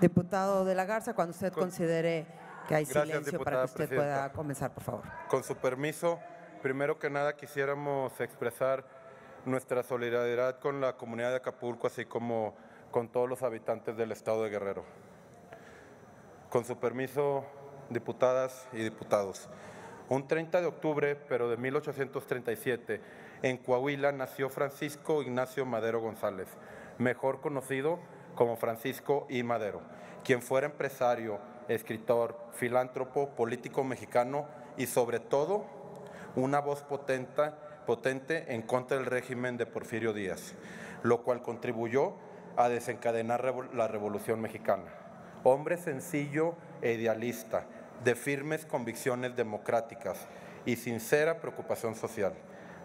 Diputado de la Garza, cuando usted Con- considere que hay Gracias, silencio para que usted presidenta. pueda comenzar, por favor. Con su permiso, primero que nada quisiéramos expresar nuestra solidaridad con la comunidad de Acapulco, así como con todos los habitantes del estado de Guerrero. Con su permiso, diputadas y diputados. Un 30 de octubre, pero de 1837, en Coahuila nació Francisco Ignacio Madero González, mejor conocido como Francisco I. Madero, quien fuera empresario, escritor, filántropo, político mexicano y sobre todo una voz potente, potente en contra del régimen de Porfirio Díaz, lo cual contribuyó a desencadenar la Revolución Mexicana. Hombre sencillo e idealista, de firmes convicciones democráticas y sincera preocupación social.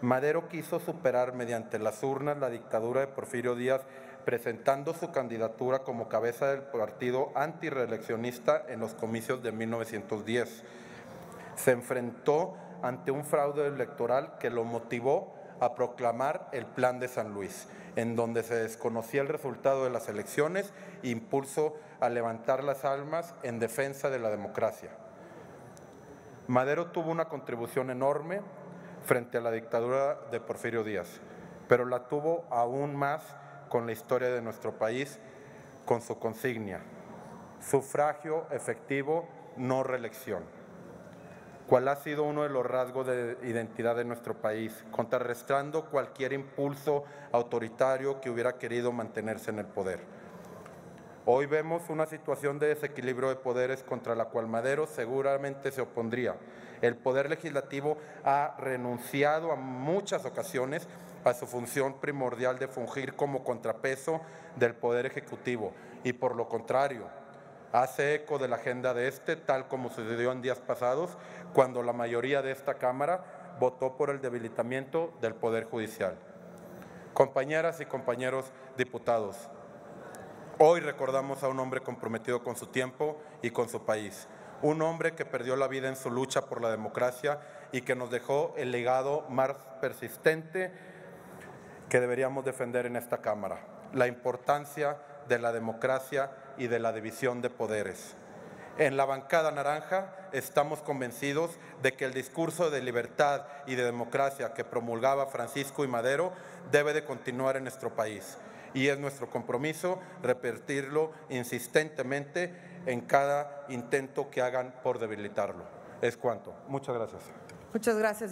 Madero quiso superar mediante las urnas la dictadura de Porfirio Díaz, presentando su candidatura como cabeza del partido antireeleccionista en los comicios de 1910 se enfrentó ante un fraude electoral que lo motivó a proclamar el Plan de San Luis, en donde se desconocía el resultado de las elecciones e impulso a levantar las almas en defensa de la democracia. Madero tuvo una contribución enorme frente a la dictadura de Porfirio Díaz, pero la tuvo aún más con la historia de nuestro país, con su consignia, sufragio efectivo, no reelección cuál ha sido uno de los rasgos de identidad de nuestro país, contrarrestando cualquier impulso autoritario que hubiera querido mantenerse en el poder. Hoy vemos una situación de desequilibrio de poderes contra la cual Madero seguramente se opondría. El Poder Legislativo ha renunciado a muchas ocasiones a su función primordial de fungir como contrapeso del Poder Ejecutivo y por lo contrario, hace eco de la agenda de este, tal como sucedió en días pasados, cuando la mayoría de esta Cámara votó por el debilitamiento del Poder Judicial. Compañeras y compañeros diputados, hoy recordamos a un hombre comprometido con su tiempo y con su país, un hombre que perdió la vida en su lucha por la democracia y que nos dejó el legado más persistente que deberíamos defender en esta Cámara, la importancia de la democracia y de la división de poderes. En la bancada naranja estamos convencidos de que el discurso de libertad y de democracia que promulgaba Francisco y Madero debe de continuar en nuestro país y es nuestro compromiso repetirlo insistentemente en cada intento que hagan por debilitarlo. Es cuanto. Muchas gracias. Muchas gracias.